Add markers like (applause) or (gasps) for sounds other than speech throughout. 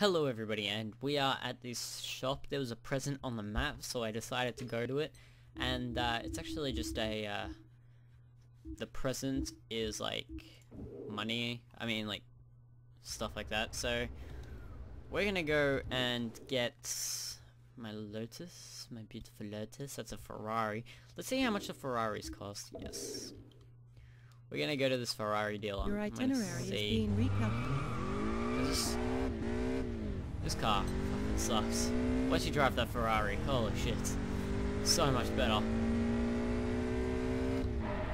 Hello everybody and we are at this shop. There was a present on the map so I decided to go to it. And uh, it's actually just a uh, the present is like money. I mean like stuff like that. So we're gonna go and get my Lotus my beautiful Lotus. That's a Ferrari. Let's see how much the Ferraris cost. Yes. We're gonna go to this Ferrari dealer. Your itinerary is being recalculated. This, car fucking sucks. Once you drive that Ferrari, holy shit. So much better.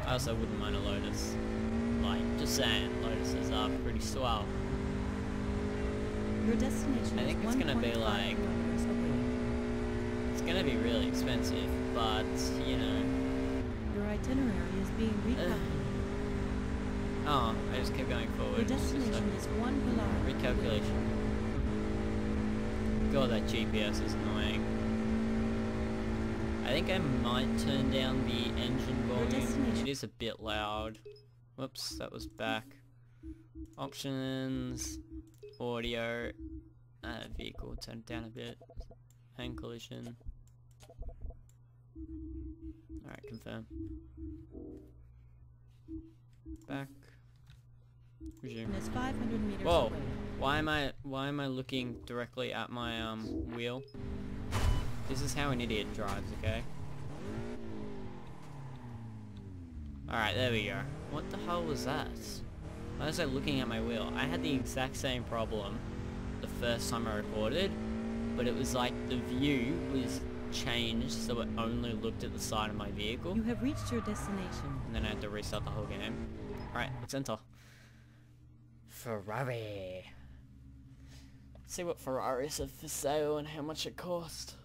I also wouldn't mind a Lotus. Like, just saying, Lotuses are pretty swell. Your destination I think it's gonna be like- It's gonna be really expensive, but, you know. Your itinerary is being uh, recalculated. Oh, I just kept going forward. Your It's just like- destination is one kilometer. Recalculation. God, that GPS is annoying. I think I might turn down the engine volume. It is a bit loud. Whoops, that was back. Options, audio, uh, vehicle, turn it down a bit. Hand collision. Alright, confirm. Back. Resume. Is 500 meters Whoa. away. Why am I why am I looking directly at my um wheel? This is how an idiot drives, okay? Alright, there we go. What the hell was that? Why was I looking at my wheel? I had the exact same problem the first time I recorded, but it was like the view was changed so it only looked at the side of my vehicle. You have reached your destination. And then I had to restart the whole game. Alright, let's enter. Ferrari. Let's see what Ferraris are for sale and how much it cost.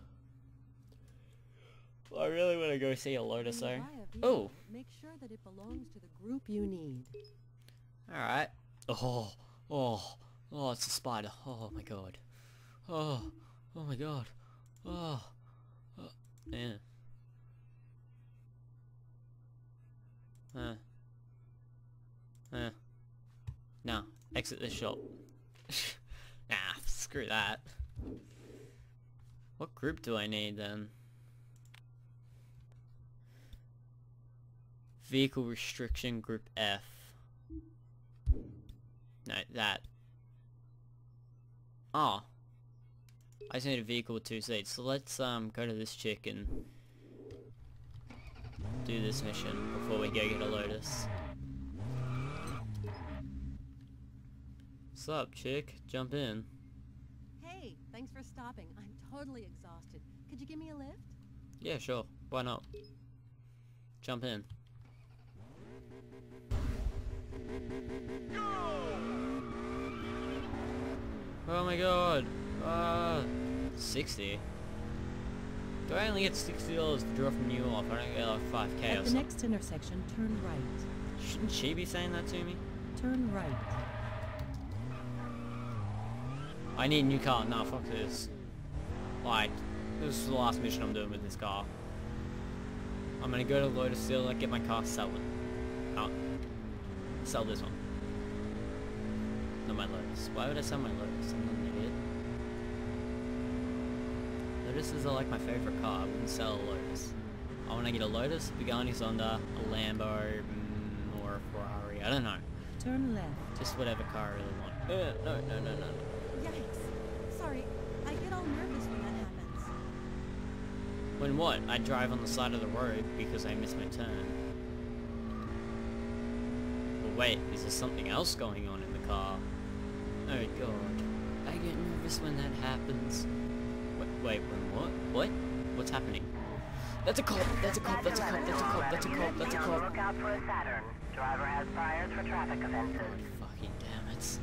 Well, I really want to go see a Lotus though. Oh, Make sure that it belongs to the group you need. alright. Oh, oh, oh, it's a spider. Oh my god. Oh, oh my god. Oh, oh yeah. Huh. Huh. No, exit this shop. (laughs) nah, screw that. What group do I need then? Vehicle restriction group F. No, that. Oh. I just need a vehicle with two seats. So let's um go to this chick and do this mission before we go get a Lotus. What's up, chick? Jump in. Hey, thanks for stopping. I'm totally exhausted. Could you give me a lift? Yeah, sure. Why not? Jump in. Oh my god! Ah, 60? Do I only get $60 to drop from you off? I don't get like 5k or At the something. next intersection, turn right. Shouldn't she be saying that to me? Turn right. I need a new car. Nah, fuck this. Like, this is the last mission I'm doing with this car. I'm gonna go to Lotus Dealer, get my car, sell it. Oh. Sell this one. Not my Lotus. Why would I sell my Lotus? I'm not an idiot. Lotuses are like my favorite car. I wouldn't sell a Lotus. I wanna get a Lotus, Pagani Zonda, a Lambo, or a Ferrari. I don't know. Turn left. Just whatever car I really want. Uh, no, no, no, no. Yikes. Sorry, I get all nervous when that happens. When what? I drive on the side of the road because I missed my turn. But wait, is there something else going on in the car? Oh god. I get nervous when that happens. Wait, wait, when what? What? What's happening? That's a cop! That's a cop! That's a cop! That's a cop! That's a cop! That's a cop! Look out for a Saturn. Driver has priors for traffic offenses. Fucking damn it.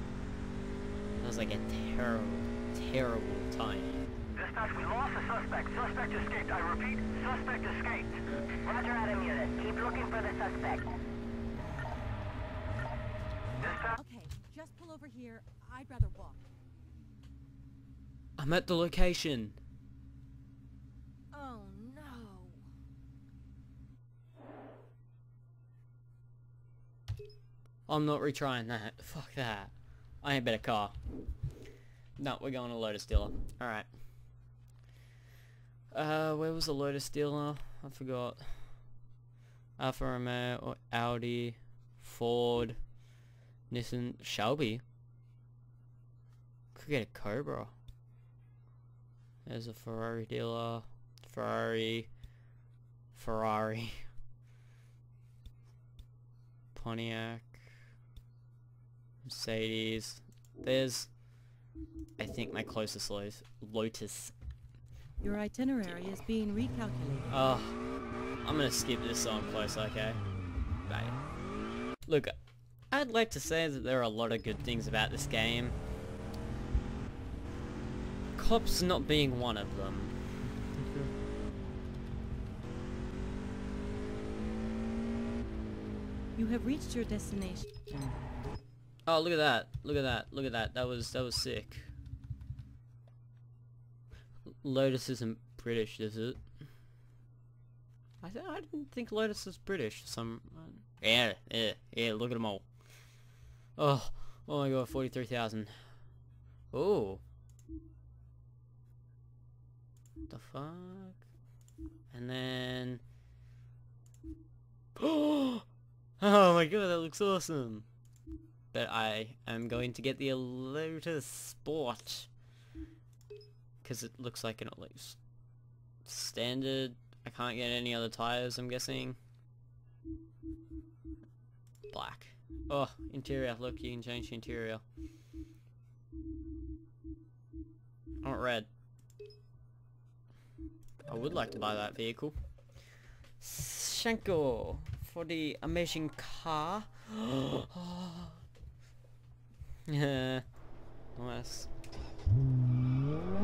That was like a terrible, terrible timing. Dispatch, we lost the suspect. Suspect escaped. I repeat, suspect escaped. Roger, Adam Unit. Keep looking for the suspect. Dispatch. Okay, just pull over here. I'd rather walk. I'm at the location! Oh no. I'm not retrying that. Fuck that. I need a better car. No, we're going to Lotus Dealer. Alright. Uh, where was the Lotus Dealer? I forgot. Alfa Romeo, or Audi, Ford, Nissan, Shelby. Could get a Cobra. There's a Ferrari dealer. Ferrari. Ferrari. Pontiac. Mercedes. There's, I think, my closest Lotus. Lotus. Your itinerary is being recalculated. Oh, I'm gonna skip this song close, okay? Bye. Look, I'd like to say that there are a lot of good things about this game. Cops not being one of them. You have reached your destination. Hmm. Oh, look at that. Look at that. Look at that. That was that was sick. Lotus isn't British, is it? I th I didn't think Lotus was British. Some yeah, yeah, yeah. Look at them all. Oh, oh my god, forty-three thousand. Oh. The fuck? And then. (gasps) Oh my god, that looks awesome. But I am going to get the Lotus Sport. Because it looks like an least standard. I can't get any other tires, I'm guessing. Black. Oh, interior. Look, you can change the interior. I want red. I would like to buy that vehicle. Shanko for the amazing car. (gasps) Oh. (laughs) yeah.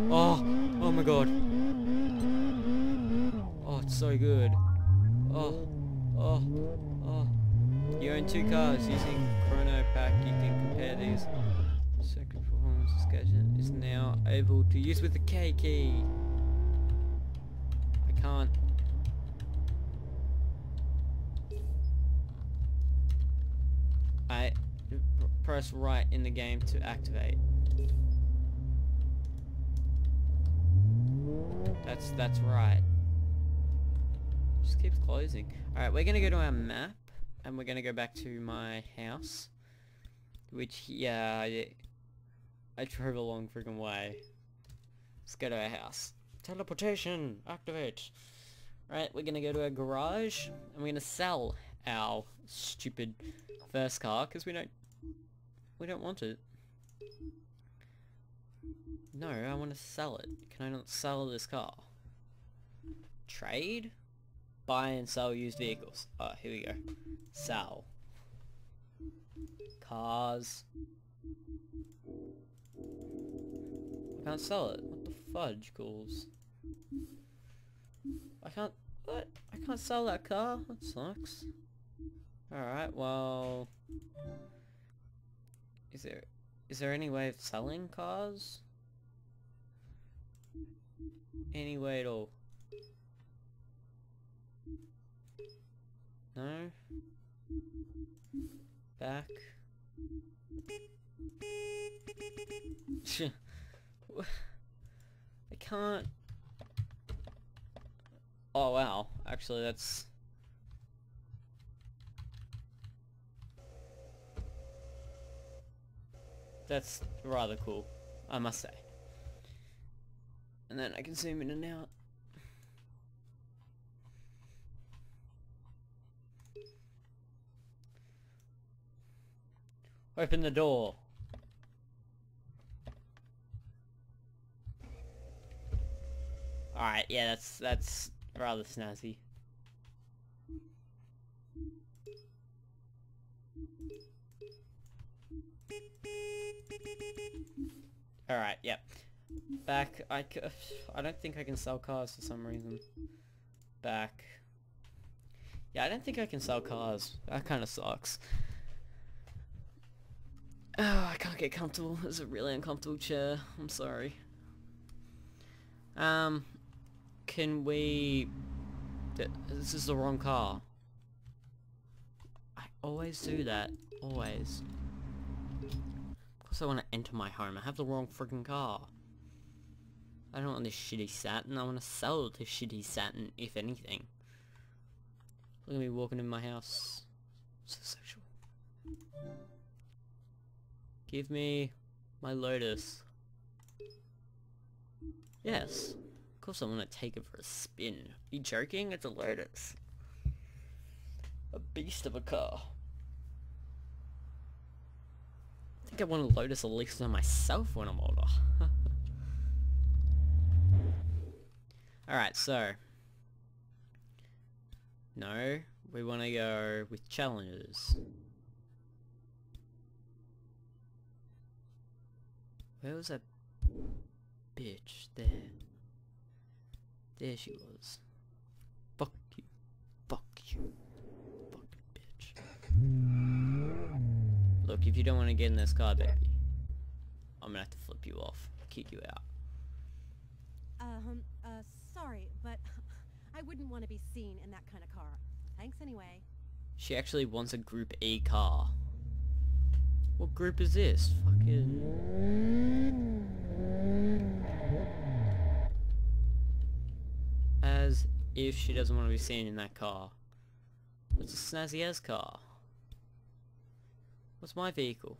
Oh, oh my god. Oh, it's so good. Oh, oh, oh. You own two cars using Chrono Pack. You can compare these. Second performance schedule is now able to use with the K key. I can't. I press right in the game to activate. That's that's right. Just keeps closing. Alright, we're gonna go to our map and we're gonna go back to my house. Which yeah I, I drove a long freaking way. Let's go to our house. Teleportation! Activate! Right, we're gonna go to our garage and we're gonna sell our stupid first car because we don't we don't want it. No, I want to sell it. Can I not sell this car? Trade? Buy and sell used vehicles. Oh, here we go. Sell. Cars. I can't sell it. What the fudge, ghouls? I can't... What? I can't sell that car? That sucks. Alright, well... Is there... Is there any way of selling cars? Any way at all? No? Back? (laughs) I can't... Oh wow, actually that's... That's rather cool, I must say. And then I can zoom in and out. Open the door. Alright, yeah, that's that's rather snazzy. Alright, yep. Back, I, I don't think I can sell cars for some reason. Back. Yeah, I don't think I can sell cars. That kind of sucks. (sighs) Oh, I can't get comfortable. Is a really uncomfortable chair. I'm sorry. Um, can we... This is the wrong car. I always do that. Always. I want to enter my home. I have the wrong freaking car. I don't want this shitty Saturn. I want to sell this shitty Saturn, if anything. Look at me walking in my house. So sexual. Give me my Lotus. Yes. Of course I want to take it for a spin. you joking? It's a Lotus. A beast of a car. I think I want a Lotus least myself when I'm older. (laughs) Alright, so. No, we want to go with challenges. Where was that bitch? There. There she was. Fuck you. Fuck you. Fucking bitch. Look, if you don't want to get in this car, baby, I'm gonna have to flip you off. Kick you out. Um, uh, sorry, but (laughs) I wouldn't want to be seen in that kind of car. Thanks anyway. She actually wants a Group E car. What group is this? Fucking... As if she doesn't want to be seen in that car. It's a snazzy ass car? What's my vehicle?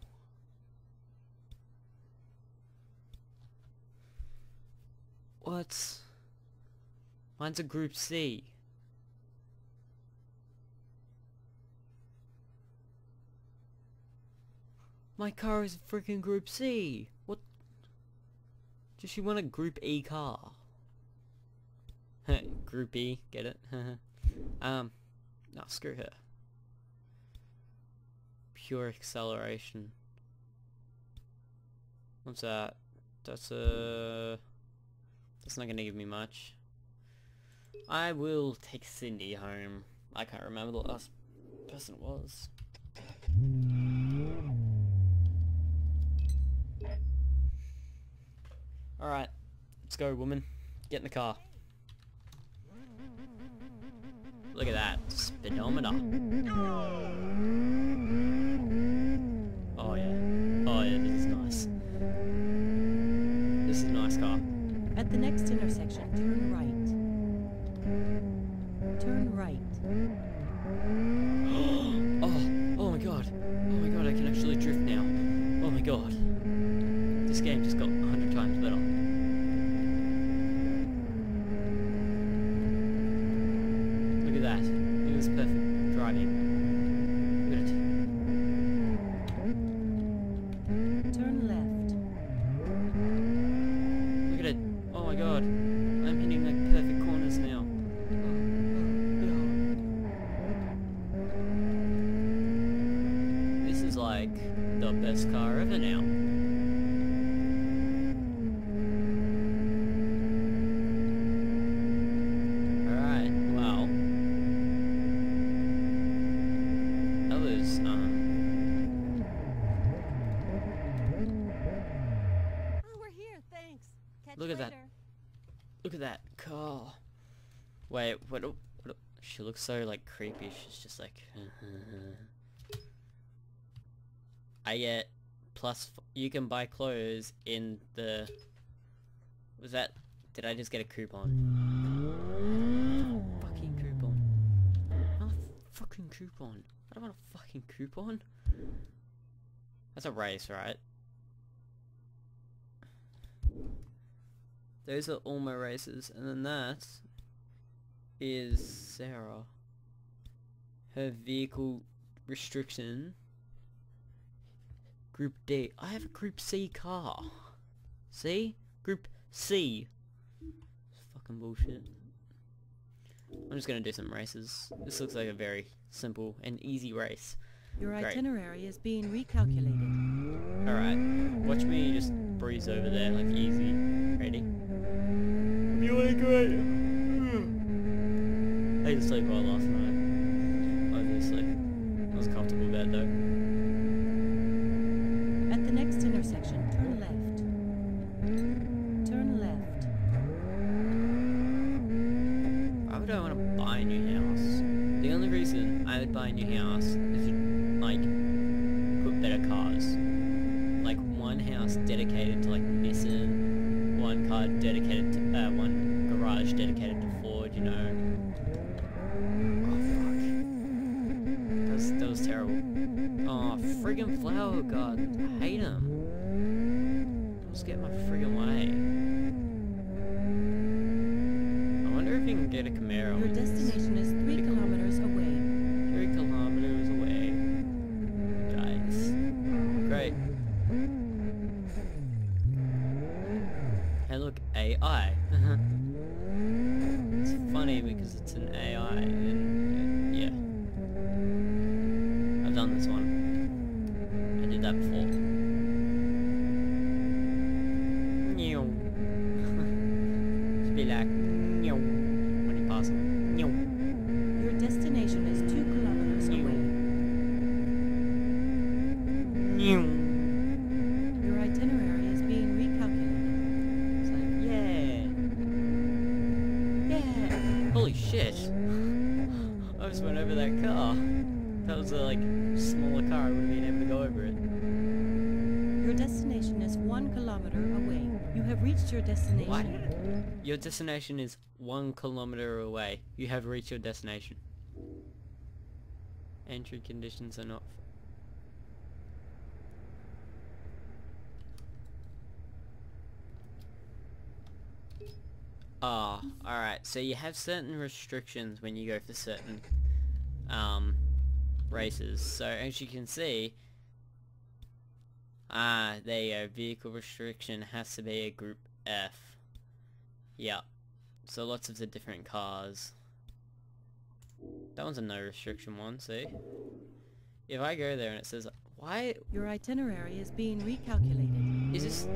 What? Mine's a Group C. My car is a freaking Group C. What? Does she want a Group E car? (laughs) group E, get it? (laughs) um, no, screw her. Pure acceleration. What's that? That's a... That's not gonna give me much. I will take Cindy home. I can't remember the last person it was. Alright, let's go woman. Get in the car. Look at that. Speedometer. Oh yeah. Oh yeah, this is nice. This is a nice car. At the next intersection, turn right. Turn right. (gasps) oh, oh my god. Oh my god, I can actually drift now. Oh my god. This game just got a hundred times better. Look at that. It was perfect driving. Look at it. Turn left. Look at it. Oh my god. I'm hitting like perfect corners now. This is like the best car ever now. Alright, well. That was, um, Oh, we're here. Thanks. Catch Look you at that. later. Look at that car. Wait, what? do- what? do- She looks so like creepy. She's just like. (laughs) I get plus. You can buy clothes in the. Was that? Did I just get a coupon? fucking coupon. Not a fucking coupon. I don't want a fucking coupon. That's a race, right? Those are all my races, and then that is Sarah. Her vehicle restriction. Group D. I have a Group C car. See? Group C. It's fucking bullshit. I'm just gonna do some races. This looks like a very simple and easy race. Your Great. itinerary is being recalculated. Alright, watch me just breeze over there like easy. Ready? I'm feeling great. I didn't sleep well last night. Obviously. It was a comfortable bed though. At the next intersection, turn left. Turn left. Why would I want to buy a new house? The only reason I would buy a new house is to, like, put better cars. Like, car dedicated to, uh, one garage dedicated to Ford, you know. Oh fuck. That was, that was terrible. Oh, friggin' flower god. I hate him. Just get my friggin' way. I wonder if you can get a Camaro. Your in this. destination is three kilometers away. Three kilometers away. Guys. Great. Hey look, AI. Uh-huh. it's funny because it's an AI and yeah. I've done this one. I did that before. Meow. Just be like meow when you pass them. Meow. Your destination is two kilometers Ew. away. Meow. Your itinerary is being recalculated. It's like, yeah. Yeah. Holy shit. I just went over that car. If that was a like smaller car, I would have been able to go over it. Your destination is one kilometer away. You have reached your destination. What? Your destination is one kilometer away. You have reached your destination. Entry conditions are not. Ah, alright. So you have certain restrictions when you go for certain um, races. So as you can see, ah, there you go. Vehicle restriction has to be a group F. Yeah. So lots of the different cars. That one's a no restriction one, see? If I go there and it says, why Your itinerary is being recalculated. is this...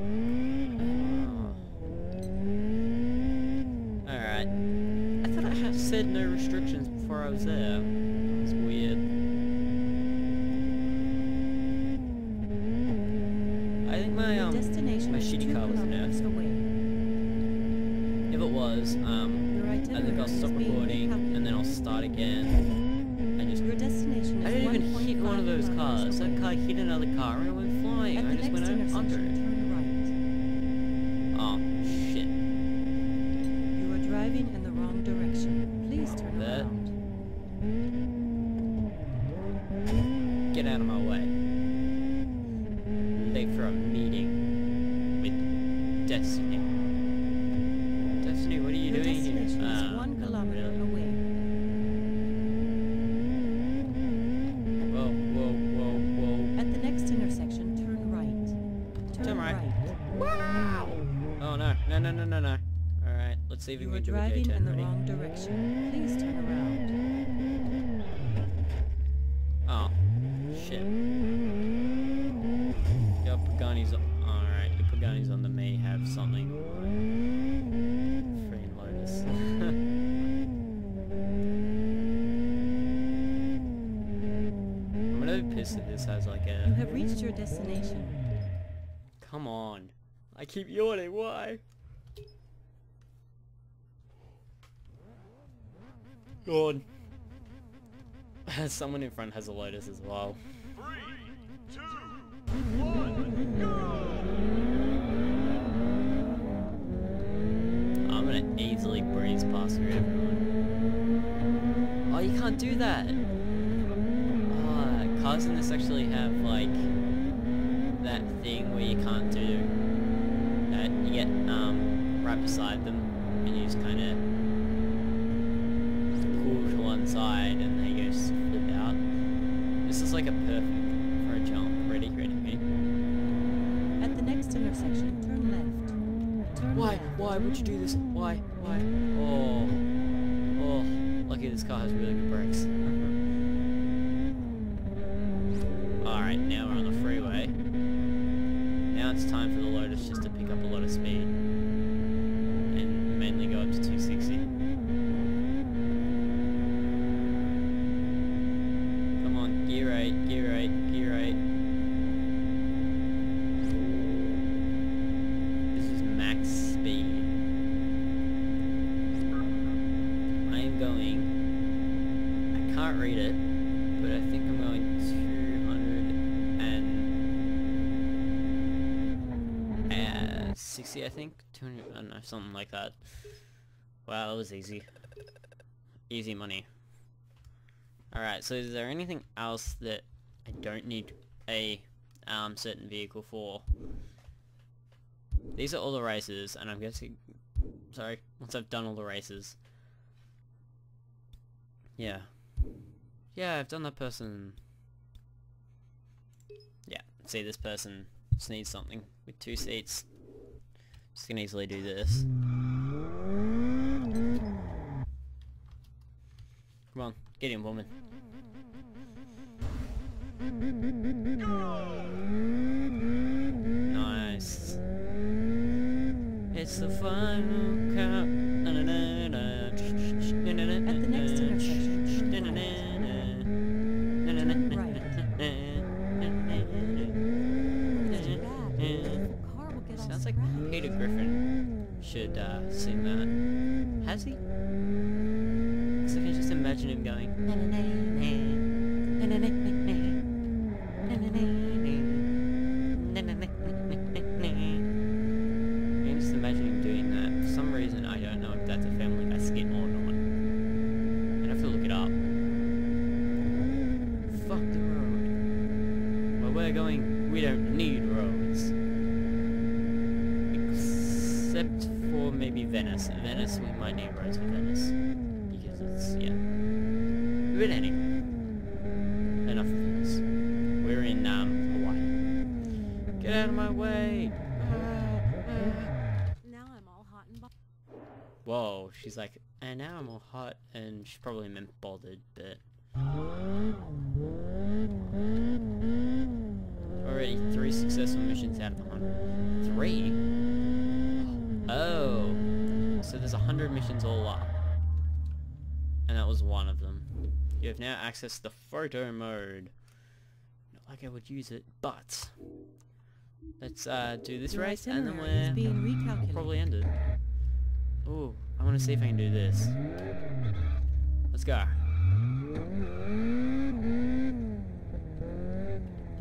Alright. I thought I had said no restrictions before I was there. That's weird. I think my, um, destination my is shitty car was kilometers nerfed. It was, um, I think I'll stop recording and then I'll start again. I just Your destination I is didn't even hit one of those cars. That car hit another car and it went flying. I just went under it. turn right. Oh, shit. You are driving in the wrong direction. Please Wrong turn there. around. Get out of my way. Late for a meeting with Destiny. Destiny, what are you Your doing here? destination is Ah, one no, kilometer really. away. Whoa, whoa, whoa, whoa. At the next intersection, turn right. Turn, Turn right. Wow! Oh no, no, no, no, no, no. Alright, let's see if we You can are do a driving J10 in the ready. wrong direction. Please turn around. Oh, shit. Your Pagani's alright, on the may have something. Freaking Lotus. (laughs) I'm gonna be pissed if this has like a. You have reached your destination. come on. I keep yawning, why? God. (laughs) Someone in front has a Lotus as well. I'm gonna easily breeze past through can't do that! Ah, cars in this actually have, like, that thing where you can't do that. You get, um, right beside them, and you just kinda pull to one side, and they go s- flip out. This is like a perfect for a jump. Ready, ready, ready. At the next intersection, turn left. Turn Why? left. Why would you do this? Why? Why? Oh. Lucky this car has really good brakes. (laughs) Alright, now we're on the freeway. Now it's time for the Lotus just to pick up a lot of speed. And mainly go up to 260. Come on, gear 8, gear 8, gear 8. This is max speed. I am going. I can't read it, but I think I'm going 200 and uh, 60 160, I think. 200, I don't know, something like that. Wow, that was easy. Easy money. Alright, so is there anything else that I don't need a um, certain vehicle for? These are all the races, and I'm guessing... Sorry, once I've done all the races. Yeah. Yeah, I've done that person. Yeah, see this person just needs something with two seats. Just can easily do this. Come on, get in woman. Nice. It's the final Sounds like. Peter Griffin should uh, sing that. Has he? Cause I can just imagine him going. She probably meant bothered, but... Already three successful missions out of a hundred. Three? Oh. So there's a hundred missions all up. And that was one of them. You have now accessed the photo mode. Not like I would use it, but... Let's uh, do this Your race, and then we're... being I'll recalculated. probably end it. Ooh, I want to see if I can do this. Let's go.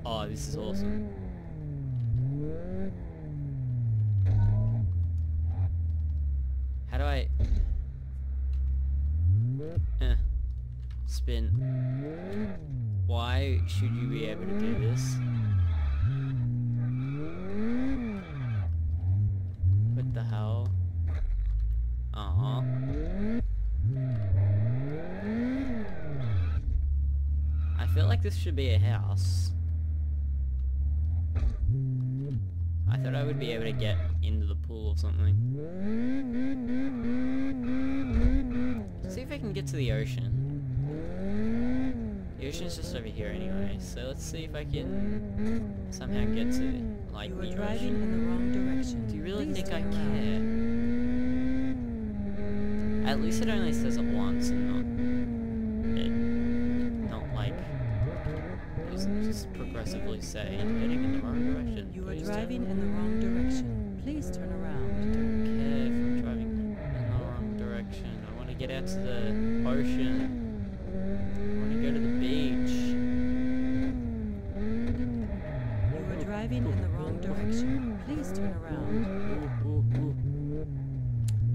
Oh, this is awesome. How do I... Eh. Spin. Why should you be able to do this? What the hell? Aw. I feel like this should be a house. I thought I would be able to get into the pool or something. See if I can get to the ocean. The ocean's just over here anyway, so let's see if I can somehow get to, like, You the are driving ocean. in the wrong direction. Do you really Please think I around. care? At least it only says it once and not it not like just, just progressively say heading in the wrong direction. You are Please driving in the wrong direction. Please turn around. don't care if I'm driving in the wrong direction. I want to get out to the ocean. I want to go to the beach. You are driving in the wrong direction. Please turn around.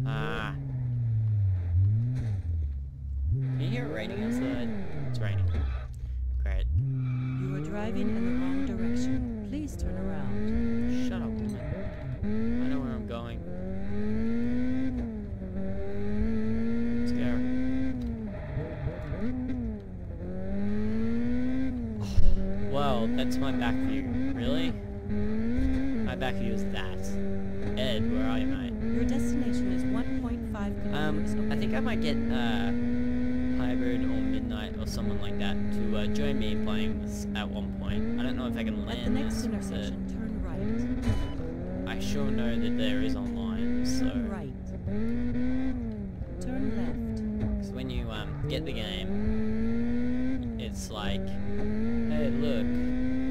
Ah. Can you hear it raining outside? It's like, hey look,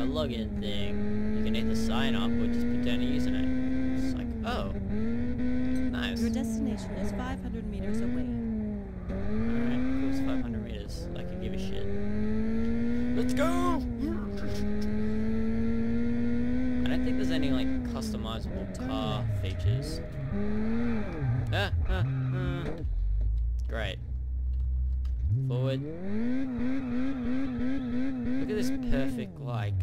a login thing. You can either sign up or just put down a username. It's like, oh, nice. Your destination is 500 meters away. Alright, cool, it's 500 meters. I can give a shit. Let's go! I don't think there's any like customizable car features. Ah, ah, ah. Great. Forward. Look at this perfect, like...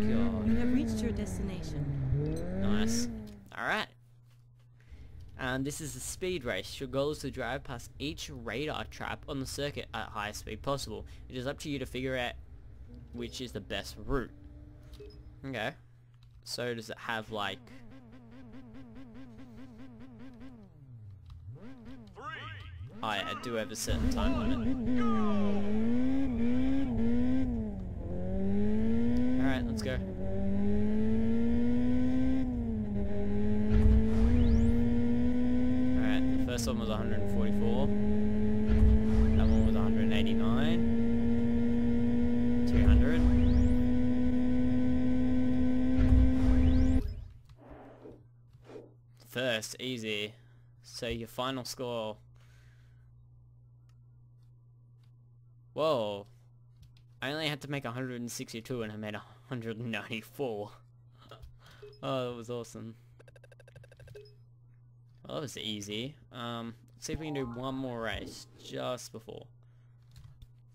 You God. have reached your destination. Nice. Alright. And this is a speed race. Your goal is to drive past each radar trap on the circuit at highest speed possible. It is up to you to figure out which is the best route. Okay. So does it have like... Oh yeah, I do have a certain time limit. So your final score. Whoa. I only had to make 162 and I made 194. (laughs) oh, that was awesome. Well, that was easy. Um, let's see if we can do one more race just before.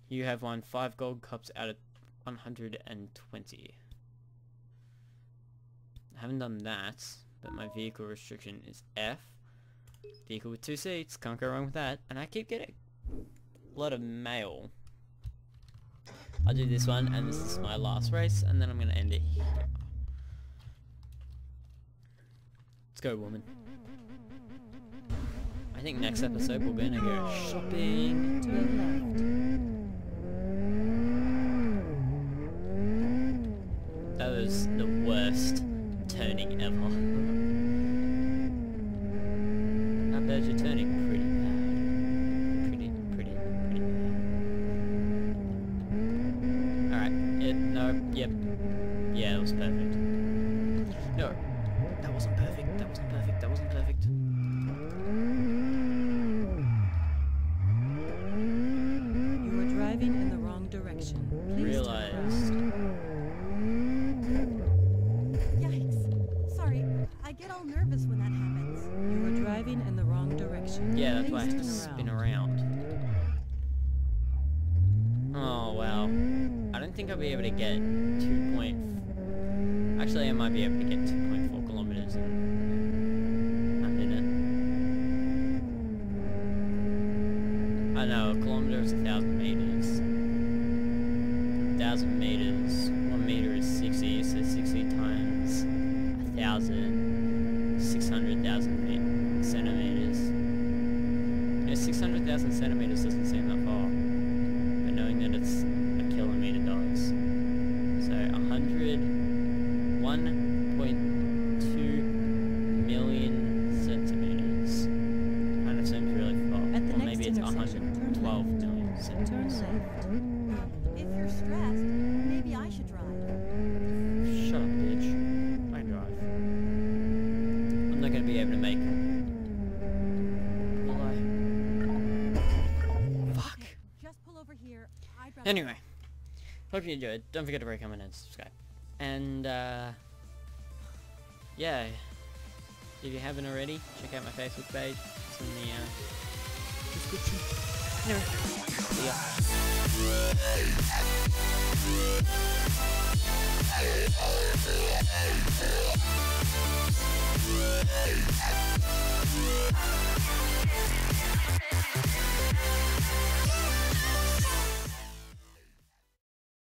You have won 5 gold cups out of 120. I haven't done that, but my vehicle restriction is F. Vehicle with two seats, can't go wrong with that. And I keep getting a lot of mail. I'll do this one, and this is my last race, and then I'm gonna end it here. Let's go, woman. I think next episode we're gonna go shopping. Turn That was the worst turning ever. (laughs) Bad's your turning? Pretty bad. Pretty, pretty, pretty bad. Alright, it, no, yep. Yeah, it was perfect. No, that wasn't perfect, that wasn't perfect, that wasn't perfect. You are driving in the wrong direction. Please Realized. turn left. Yikes. Sorry, I get all nervous when that happens. You are driving in the wrong direction. Yeah, that's why I have to spin around. Oh, wow. I don't think I'll be able to get 2 point... Actually, I might be able to get hope you enjoyed. Don't forget to rate, comment, and subscribe. And, uh, yeah, if you haven't already, check out my Facebook page. It's in the uh, description. Anyway, see ya.